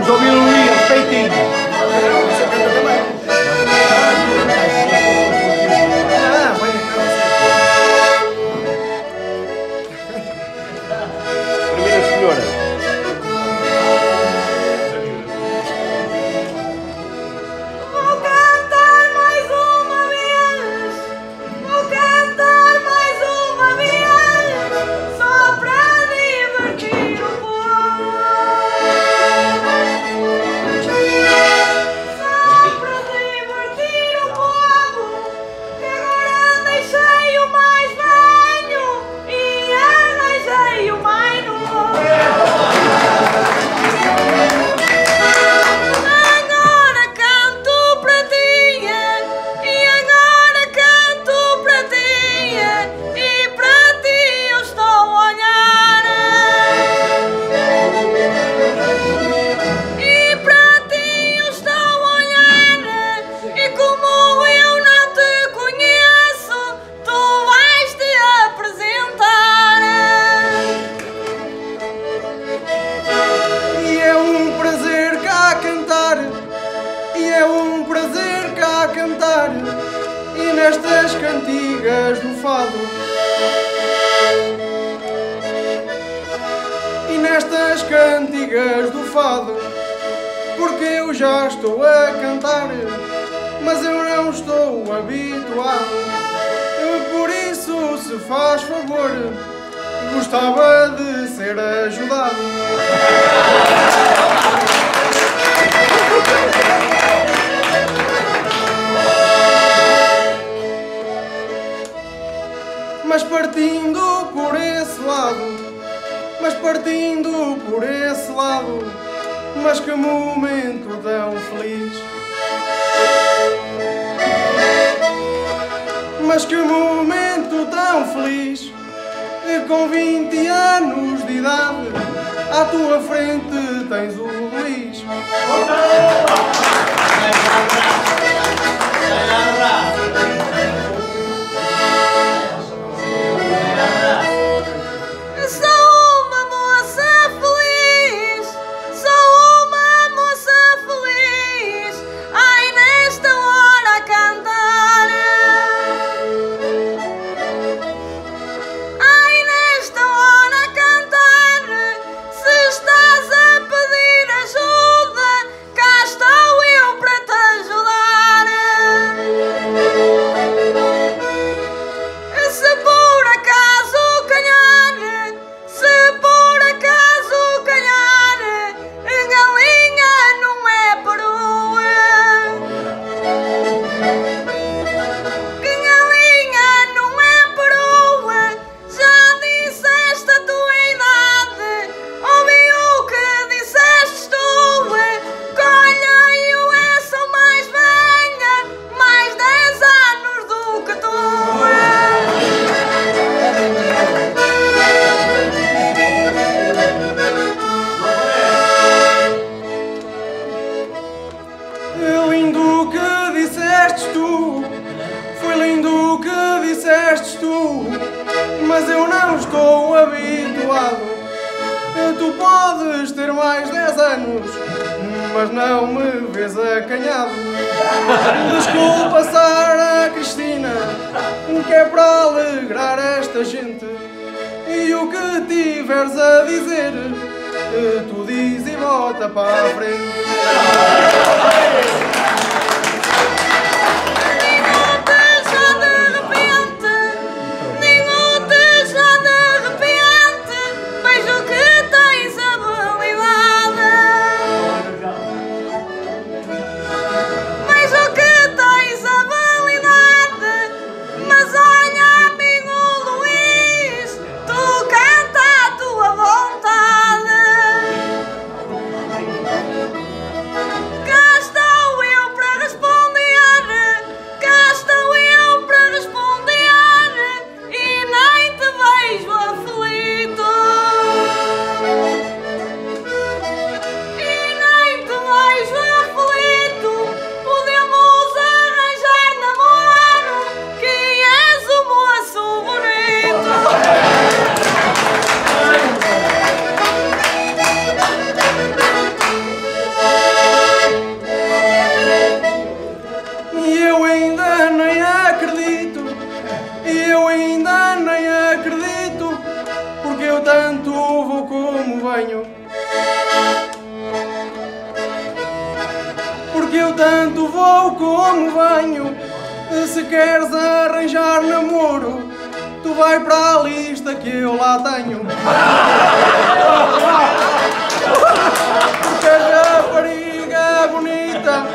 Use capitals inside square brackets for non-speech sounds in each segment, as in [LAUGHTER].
Vamos ouvir o Luís, respeitinho. nestas cantigas do fado, porque eu já estou a cantar, mas eu não estou habituado. Por isso, se faz favor, gostava de ser ajudado. mas partindo por ele partindo por esse lado, mas que momento tão feliz. Mas que momento tão feliz, e com 20 anos de idade, à tua frente tens o Luís. Volta! não me vês acanhado. Desculpa, Sara Cristina, que é para alegrar esta gente. E o que tiveres a dizer, tu diz e bota para a frente. Venho. Se queres arranjar namoro, tu vai para a lista que eu lá tenho. Porque és rapariga bonita,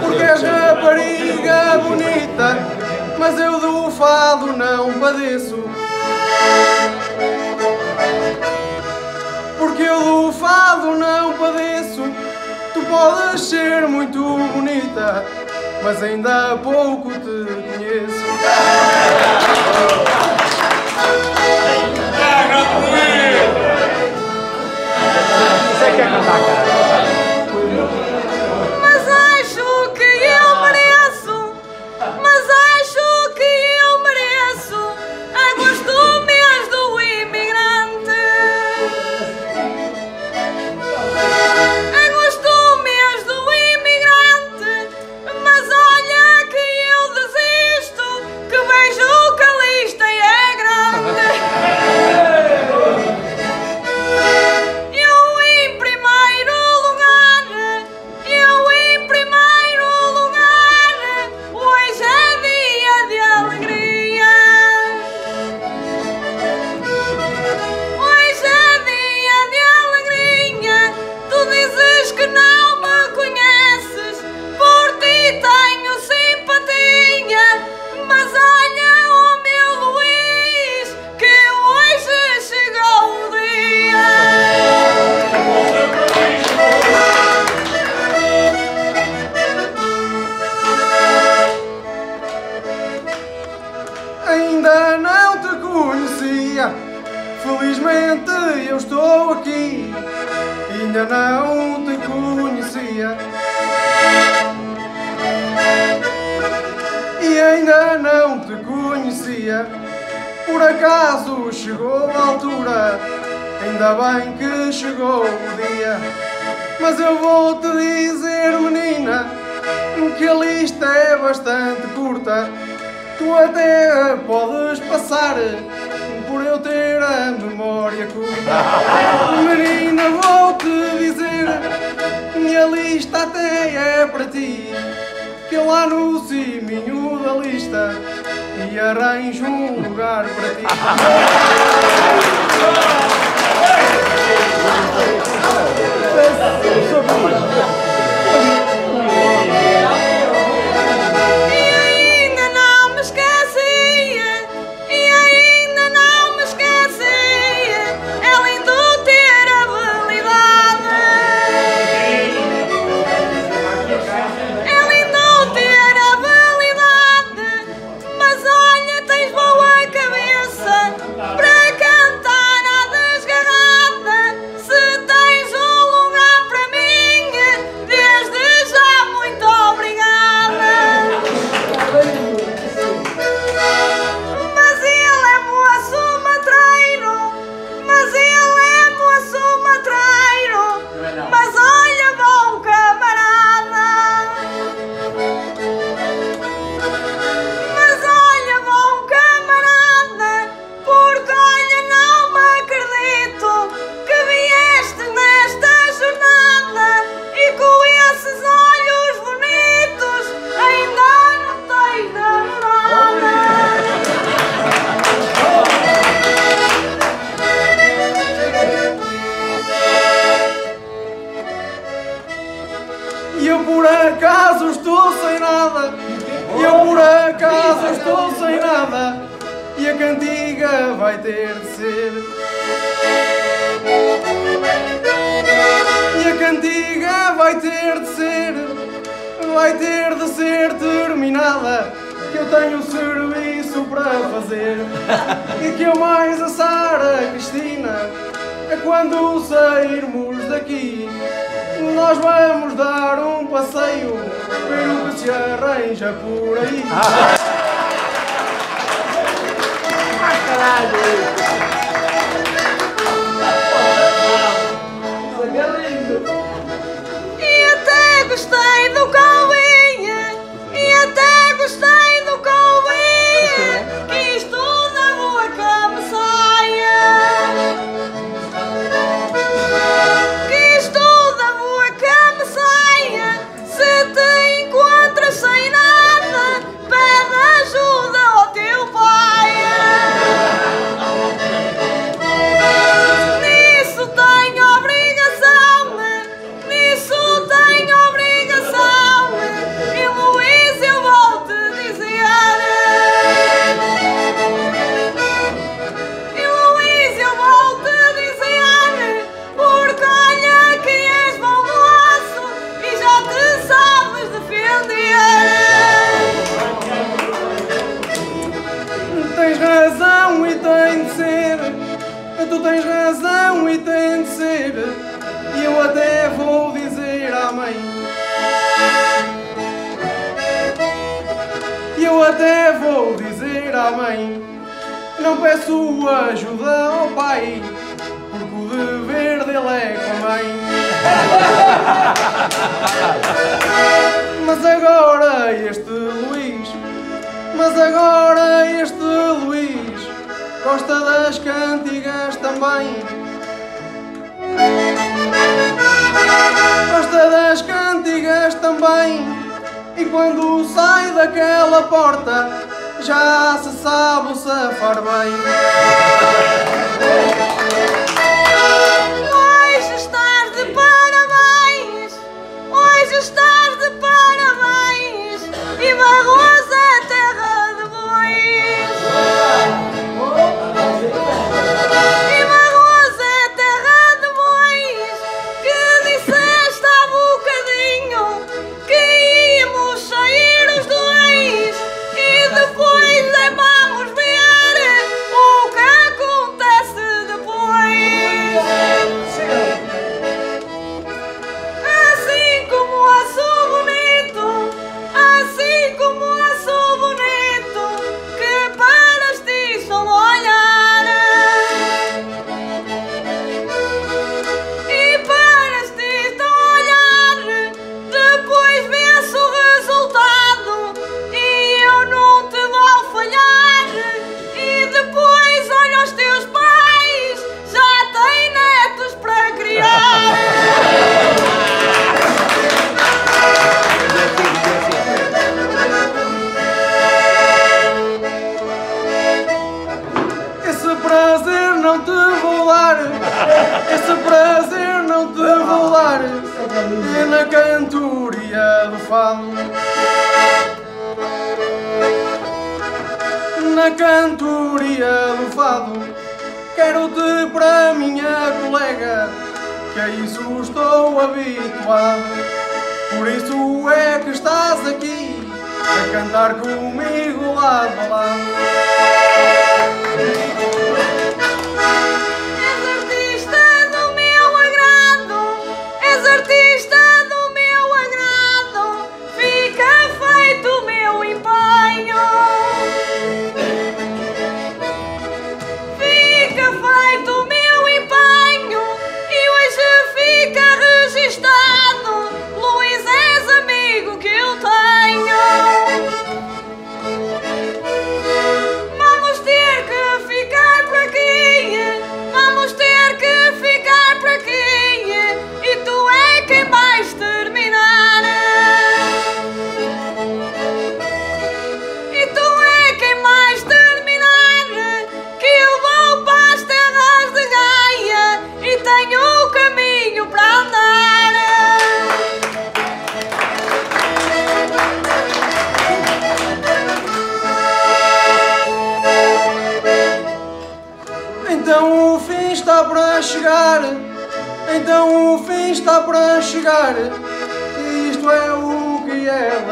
porque és rapariga bonita, mas eu do fado não padeço. Porque eu do fado não padeço. Tu podes ser muito bonita, mas ainda há pouco te conheço. Você quer cantar, cara? Acaso chegou a altura, ainda bem que chegou o dia. Mas eu vou te dizer, menina, que a lista é bastante curta. Tu até podes passar por eu ter a memória curta. [LAUGHS] Menina, vou-te dizer, minha lista até é para ti. Que lá no ciminho da lista e arranjo um lugar para ti. Eu por acaso estou sem nada. Eu por acaso estou sem nada. E a cantiga vai ter de ser. E a cantiga vai ter de ser. Vai ter de ser terminada. Que eu tenho serviço para fazer. [LAUGHS] E que eu mais a Sara Cristina. É quando sairmos daqui. Nós vamos dar um passeio, ver o que se arranja por aí. E até gostei do Calvinha, e até gostei à mãe. Não peço ajuda ao pai, porque o dever dele é com a mãe. [LAUGHS] Mas agora este Luís, mas agora este Luís gosta das cantigas também. Gosta das cantigas também. E quando sai daquela porta, já se sabe o safar bem. Na cantoria do fado, quero-te para minha colega, que a isso estou habituado. Por isso é que estás aqui, a cantar comigo lado a lado.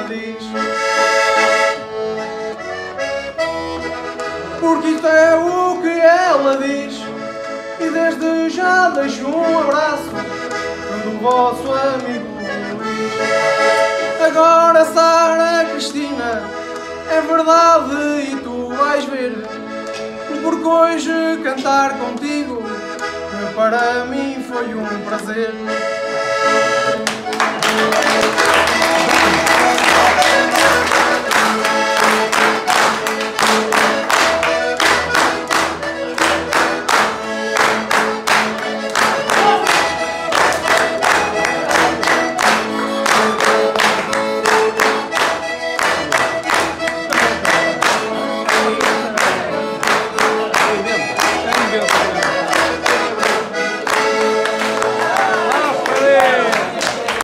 Diz. Porque isto é o que ela diz. E desde já deixo um abraço do vosso amigo Luís. Agora, Sara Cristina, é verdade e tu vais ver. Porque hoje cantar contigo para mim foi um prazer.